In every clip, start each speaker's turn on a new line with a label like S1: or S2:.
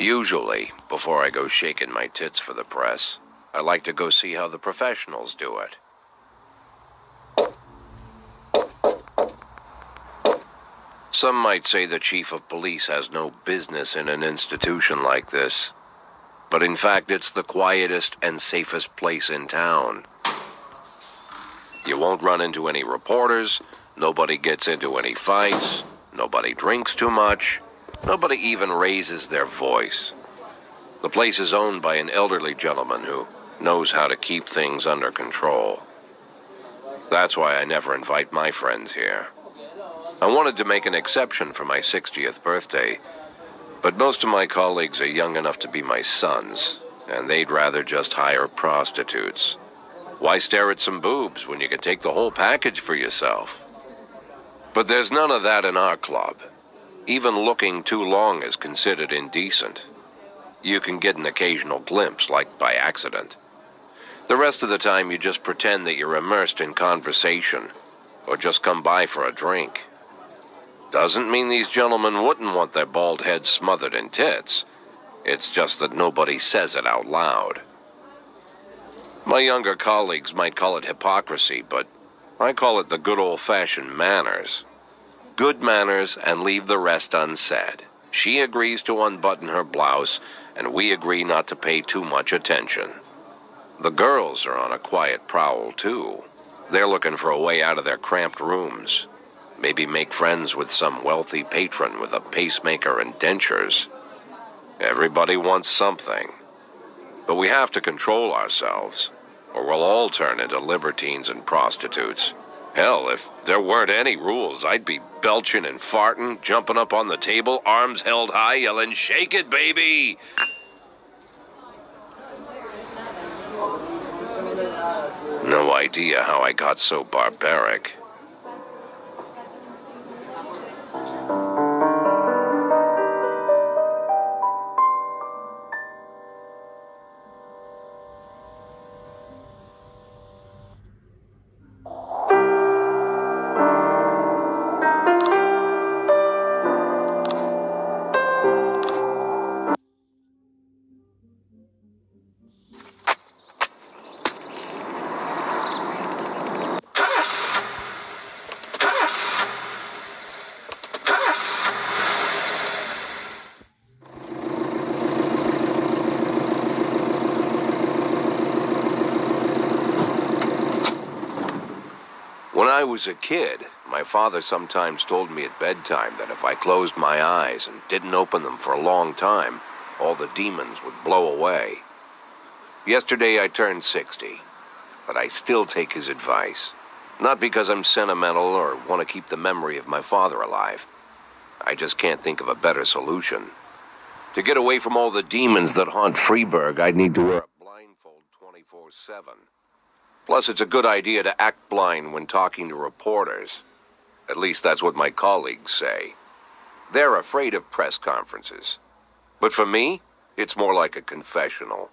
S1: Usually, before I go shaking my tits for the press, I like to go see how the professionals do it. Some might say the chief of police has no business in an institution like this. But in fact, it's the quietest and safest place in town. You won't run into any reporters, nobody gets into any fights, nobody drinks too much, nobody even raises their voice. The place is owned by an elderly gentleman who knows how to keep things under control. That's why I never invite my friends here. I wanted to make an exception for my 60th birthday, but most of my colleagues are young enough to be my sons, and they'd rather just hire prostitutes. Why stare at some boobs when you can take the whole package for yourself? But there's none of that in our club. Even looking too long is considered indecent. You can get an occasional glimpse, like by accident. The rest of the time, you just pretend that you're immersed in conversation, or just come by for a drink. Doesn't mean these gentlemen wouldn't want their bald heads smothered in tits. It's just that nobody says it out loud. My younger colleagues might call it hypocrisy, but I call it the good old-fashioned manners. Good manners and leave the rest unsaid. She agrees to unbutton her blouse, and we agree not to pay too much attention. The girls are on a quiet prowl, too. They're looking for a way out of their cramped rooms. Maybe make friends with some wealthy patron with a pacemaker and dentures. Everybody wants something. But we have to control ourselves, or we'll all turn into libertines and prostitutes. Hell, if there weren't any rules, I'd be belching and farting, jumping up on the table, arms held high, yelling, Shake it, baby! No idea how I got so barbaric. I was a kid, my father sometimes told me at bedtime that if I closed my eyes and didn't open them for a long time, all the demons would blow away. Yesterday I turned 60, but I still take his advice. Not because I'm sentimental or want to keep the memory of my father alive. I just can't think of a better solution. To get away from all the demons that haunt Freeburg, I'd need to wear a blindfold 24 7. Plus, it's a good idea to act blind when talking to reporters. At least that's what my colleagues say. They're afraid of press conferences. But for me, it's more like a confessional.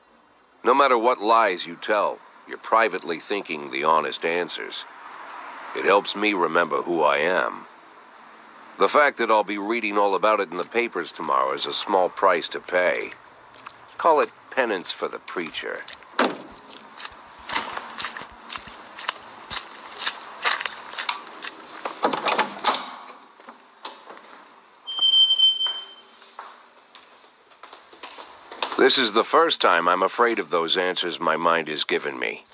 S1: No matter what lies you tell, you're privately thinking the honest answers. It helps me remember who I am. The fact that I'll be reading all about it in the papers tomorrow is a small price to pay. Call it penance for the preacher. This is the first time I'm afraid of those answers my mind has given me.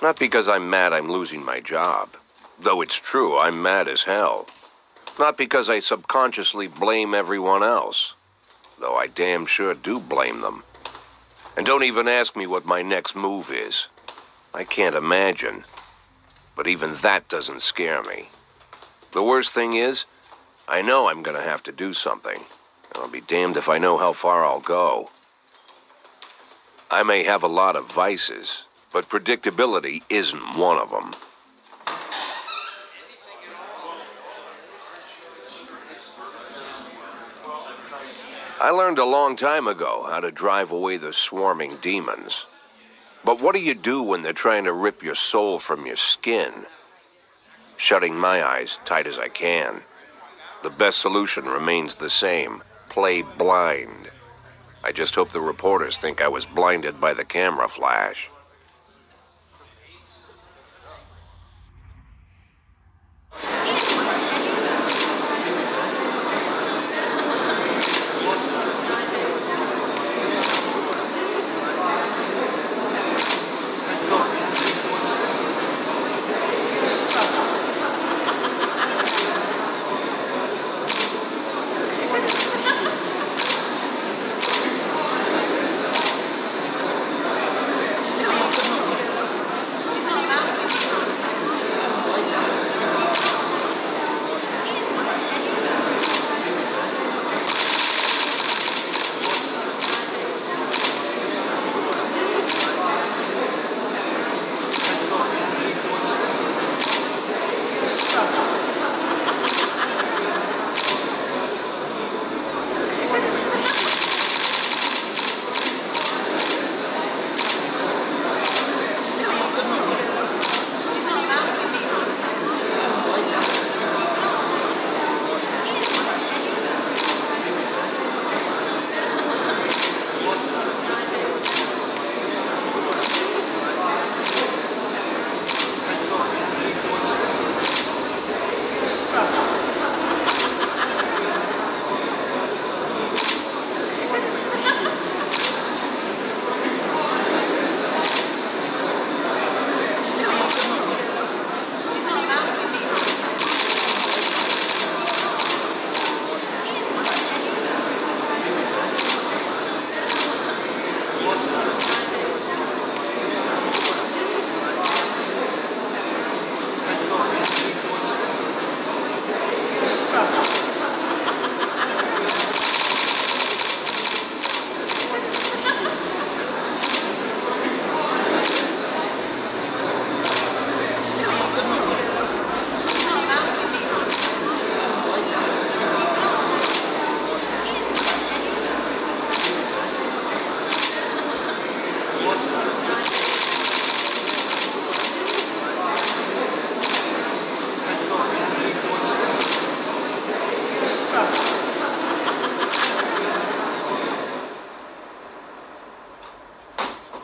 S1: Not because I'm mad I'm losing my job. Though it's true, I'm mad as hell. Not because I subconsciously blame everyone else. Though I damn sure do blame them. And don't even ask me what my next move is. I can't imagine. But even that doesn't scare me. The worst thing is, I know I'm gonna have to do something. I'll be damned if I know how far I'll go. I may have a lot of vices, but predictability isn't one of them. I learned a long time ago how to drive away the swarming demons. But what do you do when they're trying to rip your soul from your skin? Shutting my eyes tight as I can. The best solution remains the same play blind. I just hope the reporters think I was blinded by the camera flash.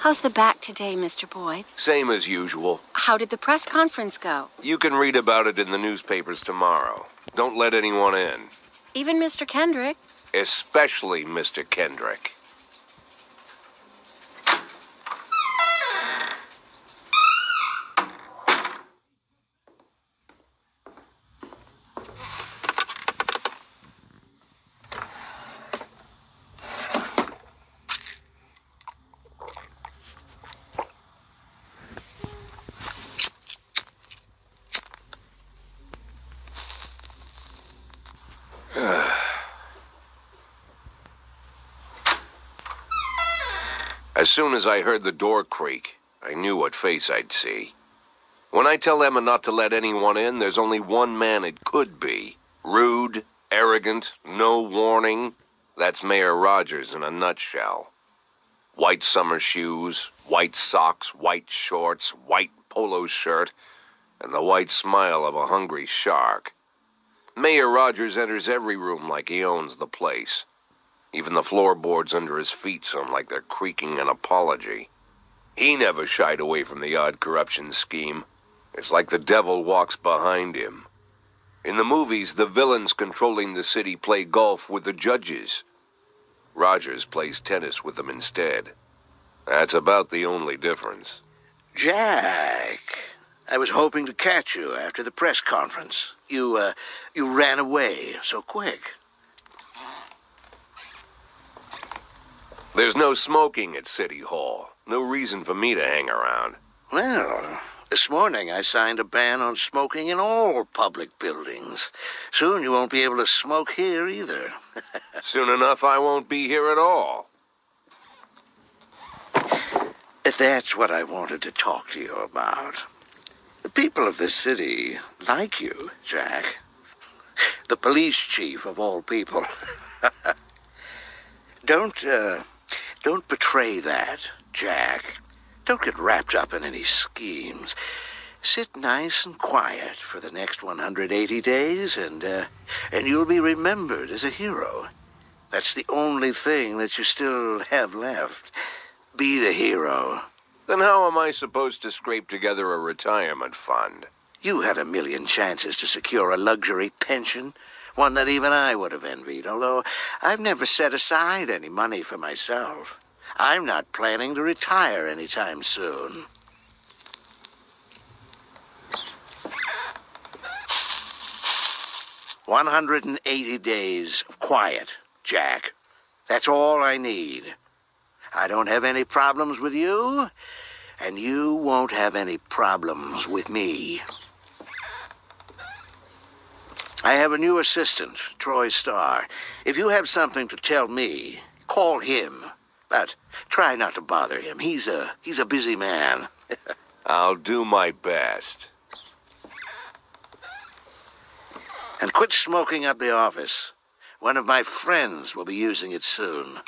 S2: How's the back today, Mr. Boyd?
S1: Same as usual.
S2: How did the press conference go?
S1: You can read about it in the newspapers tomorrow. Don't let anyone in.
S2: Even Mr. Kendrick?
S1: Especially Mr. Kendrick. Soon as I heard the door creak, I knew what face I'd see. When I tell Emma not to let anyone in, there's only one man it could be. Rude, arrogant, no warning. That's Mayor Rogers in a nutshell. White summer shoes, white socks, white shorts, white polo shirt, and the white smile of a hungry shark. Mayor Rogers enters every room like he owns the place. Even the floorboards under his feet sound like they're creaking an apology. He never shied away from the odd corruption scheme. It's like the devil walks behind him. In the movies, the villains controlling the city play golf with the judges. Rogers plays tennis with them instead. That's about the only difference.
S3: Jack, I was hoping to catch you after the press conference. You, uh, you ran away so quick.
S1: There's no smoking at City Hall. No reason for me to hang around.
S3: Well, this morning I signed a ban on smoking in all public buildings. Soon you won't be able to smoke here either.
S1: Soon enough, I won't be here at all.
S3: That's what I wanted to talk to you about. The people of this city like you, Jack. The police chief of all people. Don't, uh, don't betray that, Jack. Don't get wrapped up in any schemes. Sit nice and quiet for the next 180 days, and, uh, and you'll be remembered as a hero. That's the only thing that you still have left. Be the hero.
S1: Then how am I supposed to scrape together a retirement fund?
S3: You had a million chances to secure a luxury pension, one that even I would have envied, although I've never set aside any money for myself. I'm not planning to retire anytime soon. One hundred and eighty days of quiet, Jack. That's all I need. I don't have any problems with you, and you won't have any problems with me. I have a new assistant, Troy Starr. If you have something to tell me, call him. But try not to bother him. He's a he's a busy man.
S1: I'll do my best.
S3: And quit smoking up the office. One of my friends will be using it soon.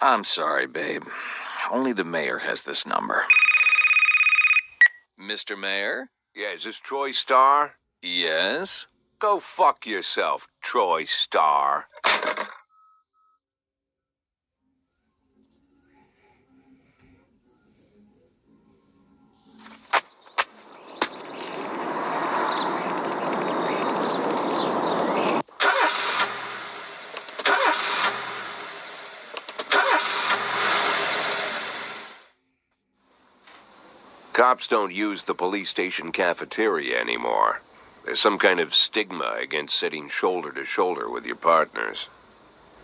S4: I'm sorry, babe. Only the mayor has this number. Mr. Mayor?
S1: Yeah, is this Troy Starr?
S4: Yes?
S1: Go fuck yourself, Troy Starr. Cops don't use the police station cafeteria anymore. There's some kind of stigma against sitting shoulder to shoulder with your partners.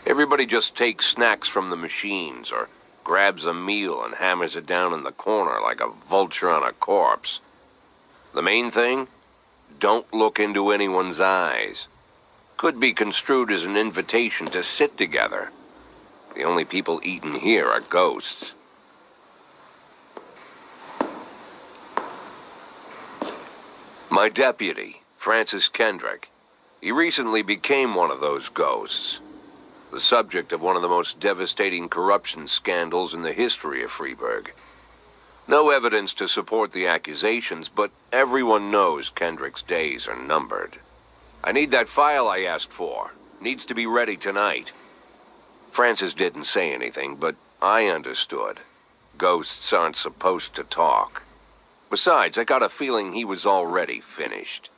S1: Everybody just takes snacks from the machines or grabs a meal and hammers it down in the corner like a vulture on a corpse. The main thing? Don't look into anyone's eyes. Could be construed as an invitation to sit together. The only people eating here are ghosts. My deputy, Francis Kendrick. He recently became one of those ghosts. The subject of one of the most devastating corruption scandals in the history of Freeburg. No evidence to support the accusations, but everyone knows Kendrick's days are numbered. I need that file I asked for. Needs to be ready tonight. Francis didn't say anything, but I understood. Ghosts aren't supposed to talk. Besides, I got a feeling he was already finished.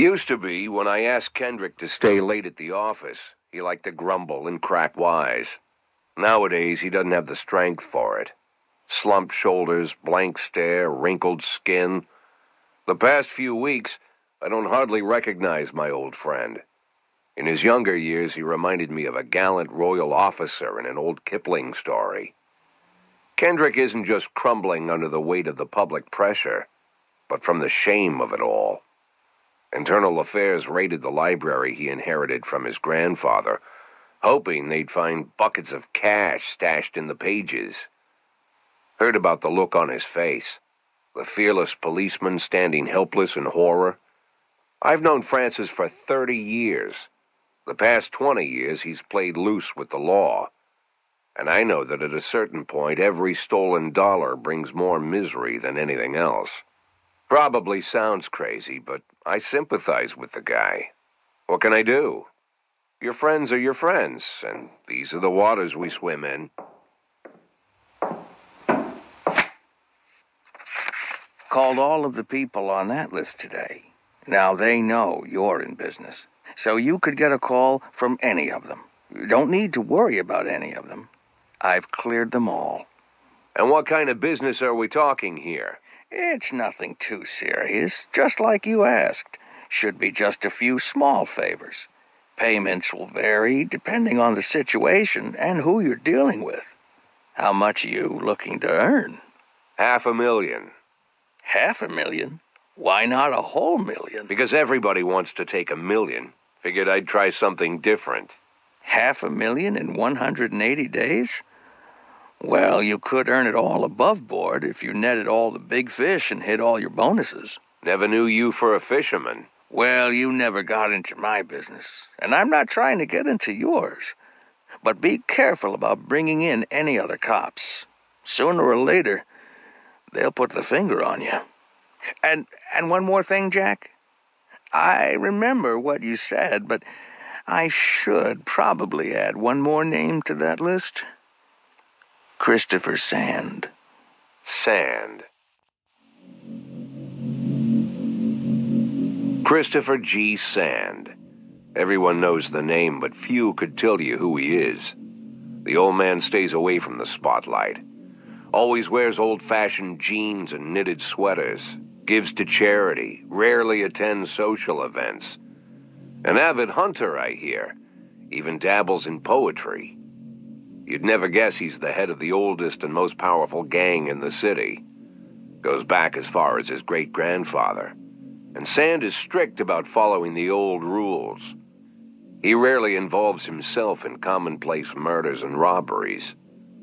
S1: Used to be, when I asked Kendrick to stay late at the office, he liked to grumble and crack wise. Nowadays, he doesn't have the strength for it. Slumped shoulders, blank stare, wrinkled skin. The past few weeks, I don't hardly recognize my old friend. In his younger years, he reminded me of a gallant royal officer in an old Kipling story. Kendrick isn't just crumbling under the weight of the public pressure, but from the shame of it all. Internal Affairs raided the library he inherited from his grandfather, hoping they'd find buckets of cash stashed in the pages. Heard about the look on his face, the fearless policeman standing helpless in horror. I've known Francis for 30 years. The past 20 years, he's played loose with the law. And I know that at a certain point, every stolen dollar brings more misery than anything else. Probably sounds crazy, but I sympathize with the guy. What can I do? Your friends are your friends, and these are the waters we swim in.
S4: Called all of the people on that list today. Now they know you're in business, so you could get a call from any of them. You don't need to worry about any of them. I've cleared them all.
S1: And what kind of business are we talking here?
S4: It's nothing too serious, just like you asked. Should be just a few small favors. Payments will vary depending on the situation and who you're dealing with. How much are you looking to earn?
S1: Half a million.
S4: Half a million? Why not a whole million?
S1: Because everybody wants to take a million. Figured I'd try something different.
S4: Half a million in 180 days? Well, you could earn it all above board if you netted all the big fish and hit all your bonuses.
S1: Never knew you for a fisherman.
S4: Well, you never got into my business, and I'm not trying to get into yours. But be careful about bringing in any other cops. Sooner or later, they'll put the finger on you. And and one more thing, Jack. I remember what you said, but I should probably add one more name to that list. Christopher Sand.
S1: Sand. Christopher G. Sand. Everyone knows the name, but few could tell you who he is. The old man stays away from the spotlight. Always wears old-fashioned jeans and knitted sweaters. Gives to charity. Rarely attends social events. An avid hunter, I hear. Even dabbles in poetry. You'd never guess he's the head of the oldest and most powerful gang in the city. Goes back as far as his great-grandfather and Sand is strict about following the old rules. He rarely involves himself in commonplace murders and robberies.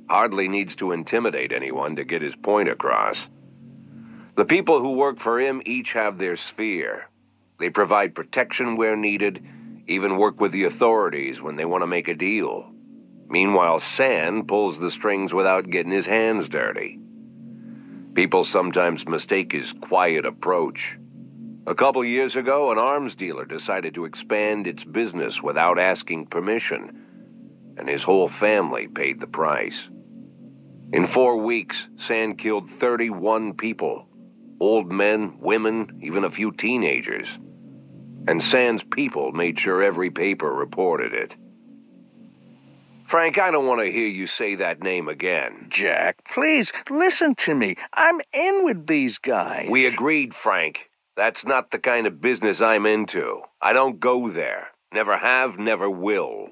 S1: Hardly needs to intimidate anyone to get his point across. The people who work for him each have their sphere. They provide protection where needed, even work with the authorities when they want to make a deal. Meanwhile, Sand pulls the strings without getting his hands dirty. People sometimes mistake his quiet approach a couple years ago, an arms dealer decided to expand its business without asking permission, and his whole family paid the price. In four weeks, Sand killed 31 people old men, women, even a few teenagers. And Sand's people made sure every paper reported it. Frank, I don't want to hear you say that name again.
S4: Jack, please, listen to me. I'm in with these guys.
S1: We agreed, Frank. That's not the kind of business I'm into. I don't go there. Never have, never will.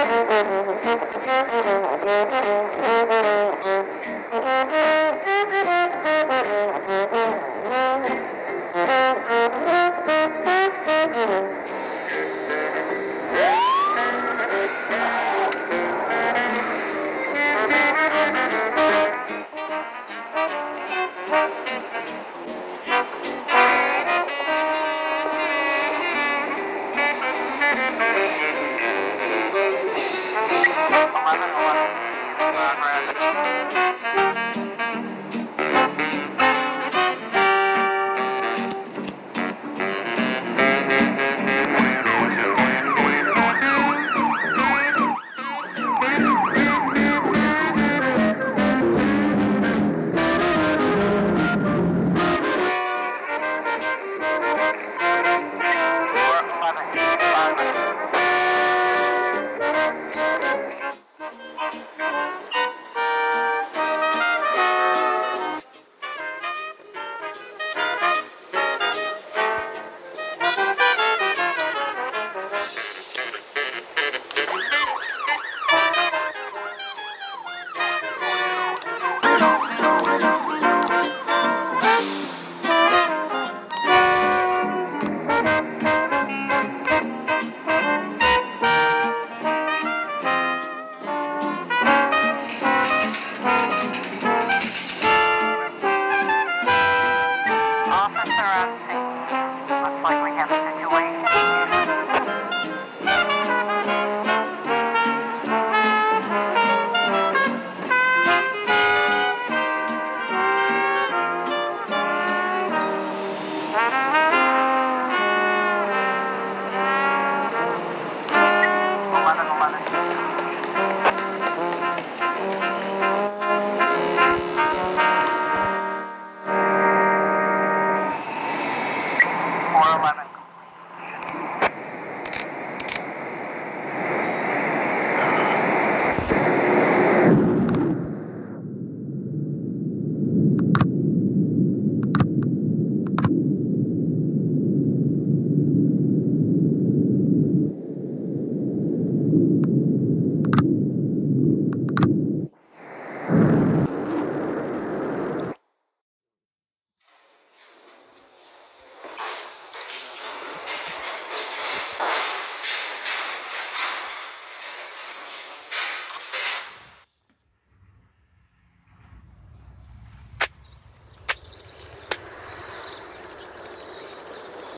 S5: 11, 11, progress.